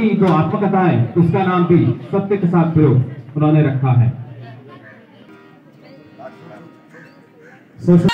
उनकी जो आत्मकथा है, उसका नाम भी सत्य के साथ प्रयोग उन्होंने रखा है। सोशल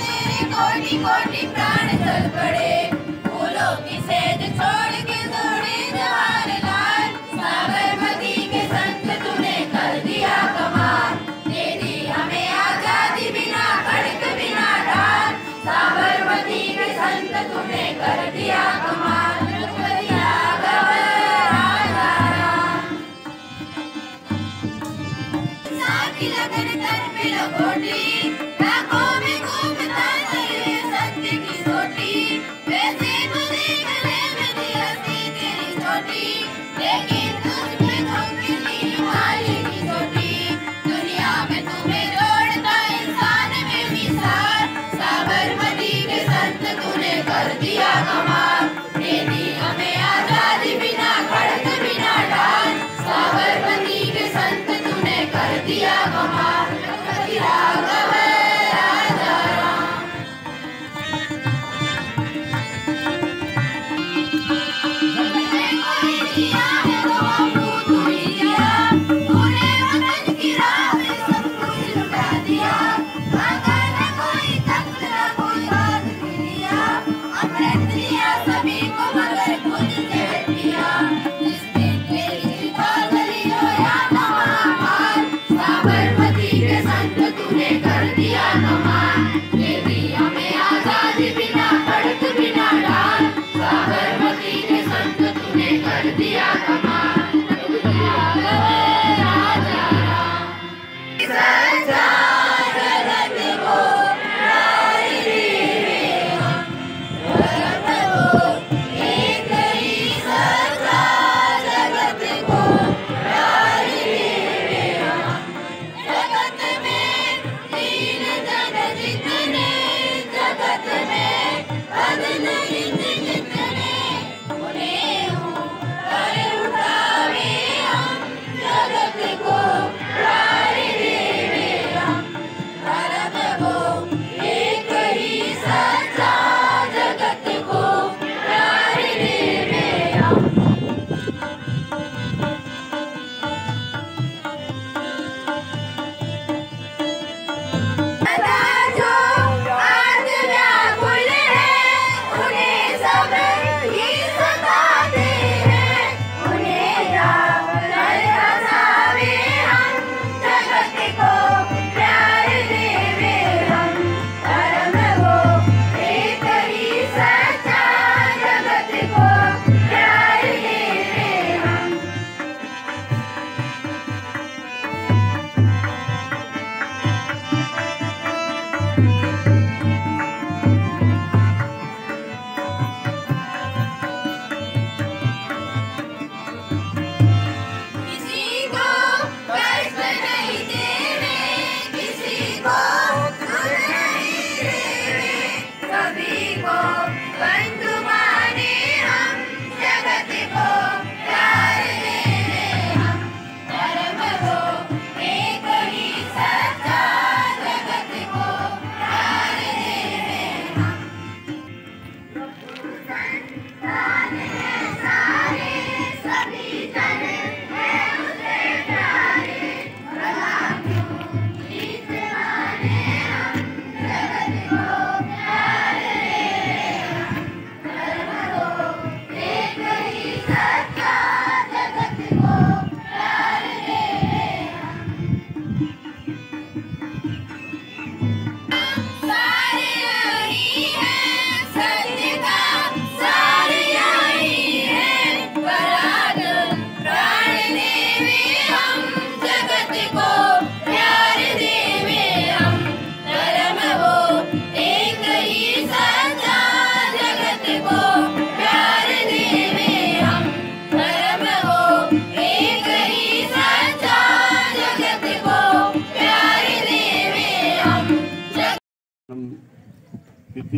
तेरे कोटि कोटि प्राण जल पड़े। फूलों की सेज छोड़ के दौड़े जवाहर लाल साबरमती के संत तूने कर दिया कमाल। दे दी हमें आज़ादी बिना, खड़क बिना डाल साबरमती के संत तूने कर दिया कमाल। लगन मिलो कोटी।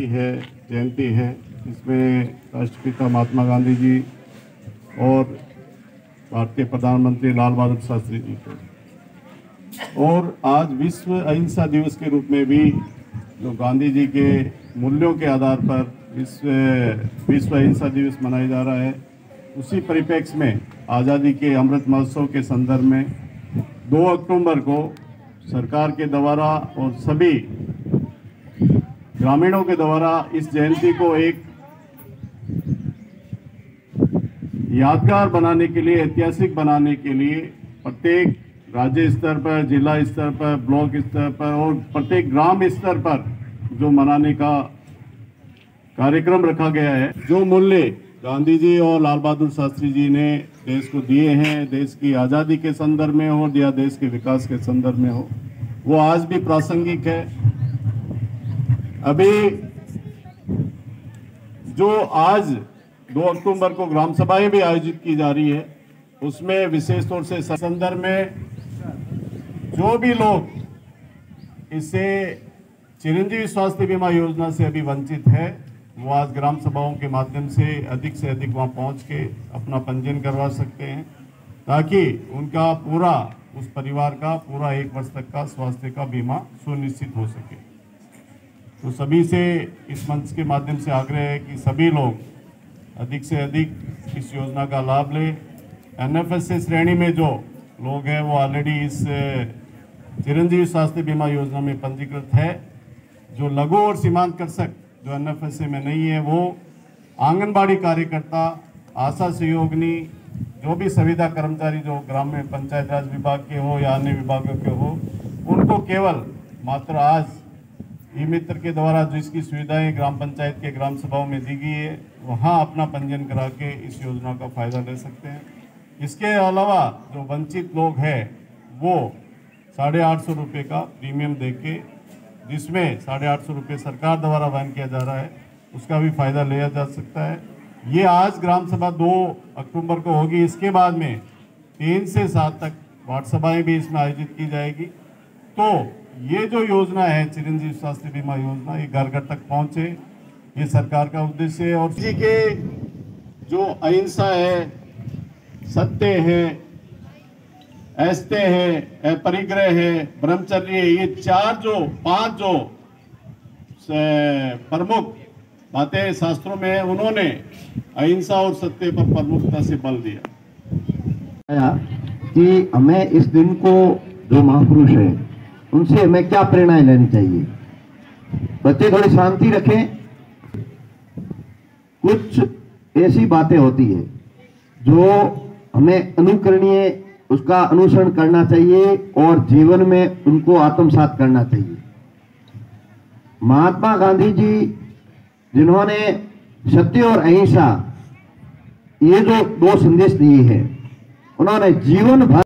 है, जयंती है इसमें राष्ट्रपिता महात्मा गांधी जी और भारतीय प्रधानमंत्री लाल बहादुर शास्त्री जी को और आज विश्व अहिंसा दिवस के रूप में भी जो गांधी जी के मूल्यों के आधार पर विश्व विश्व अहिंसा दिवस मनाया जा रहा है, उसी परिप्रेक्ष्य में आज़ादी के अमृत महोत्सव के संदर्भ में 2 अक्टूबर को सरकार के द्वारा और सभी ग्रामीणों के द्वारा इस जयंती को एक यादगार बनाने के लिए, ऐतिहासिक बनाने के लिए प्रत्येक राज्य स्तर पर, जिला स्तर पर, ब्लॉक स्तर पर और प्रत्येक ग्राम स्तर पर जो मनाने का कार्यक्रम रखा गया है, जो मूल्य गांधी जी और लाल बहादुर शास्त्री जी ने देश को दिए हैं, देश की आज़ादी के संदर्भ में हो या देश के विकास के संदर्भ में हो, वो आज भी प्रासंगिक है। अभी जो आज 2 अक्टूबर को ग्राम सभाएँ भी आयोजित की जा रही है, उसमें विशेष तौर से संदर्भ में जो भी लोग इसे चिरंजीवी स्वास्थ्य बीमा योजना से अभी वंचित है, वो आज ग्राम सभाओं के माध्यम से अधिक से अधिक वहाँ पहुँच के अपना पंजीयन करवा सकते हैं, ताकि उनका पूरा, उस परिवार का पूरा एक वर्ष तक का स्वास्थ्य का बीमा सुनिश्चित हो सके। तो सभी से इस मंच के माध्यम से आग्रह है कि सभी लोग अधिक से अधिक इस योजना का लाभ लें। एनएफएस से श्रेणी में जो लोग हैं, वो ऑलरेडी इस चिरंजीवी स्वास्थ्य बीमा योजना में पंजीकृत है। जो लघु और सीमांत कृषक जो एनएफएसए में नहीं है, वो आंगनबाड़ी कार्यकर्ता, आशा सहयोगिनी, जो भी संविदा कर्मचारी जो ग्राम में पंचायत राज विभाग के हो या अन्य विभागों के हो, उनको केवल मात्र आज ई मित्र के द्वारा जो इसकी सुविधाएँ ग्राम पंचायत के ग्राम सभाओं में दी गई है, वहाँ अपना पंजीयन करा के इस योजना का फ़ायदा ले सकते हैं। इसके अलावा जो वंचित लोग हैं, वो साढ़े आठ सौ रुपये का प्रीमियम दे के, जिसमें साढ़े आठ सौ रुपये सरकार द्वारा वहन किया जा रहा है, उसका भी फ़ायदा लिया जा सकता है। ये आज ग्राम सभा दो अक्टूबर को होगी, इसके बाद में तीन से सात तक वार्ड सभाएँ भी इसमें आयोजित की जाएगी। तो ये जो योजना है चिरंजीव स्वास्थ्य बीमा योजना ये घर घर तक पहुँचे ये सरकार का उद्देश्य है और जी के जो अहिंसा है सत्य है ऐस्ते है परिग्रह है ब्रह्मचर्य है ये चार जो पाँच जो प्रमुख बातें शास्त्रों में है उन्होंने अहिंसा और सत्य पर प्रमुखता से बल दिया। कि हमें इस दिन को जो महापुरुष है उनसे हमें क्या प्रेरणाएँ लेनी चाहिए? बच्चे थोड़ी शांति रखें। कुछ ऐसी बातें होती है जो हमें अनुकरणीय, उसका अनुसरण करना चाहिए और जीवन में उनको आत्मसात करना चाहिए। महात्मा गांधी जी, जिन्होंने सत्य और अहिंसा, ये जो दो संदेश दिए हैं, उन्होंने जीवन भर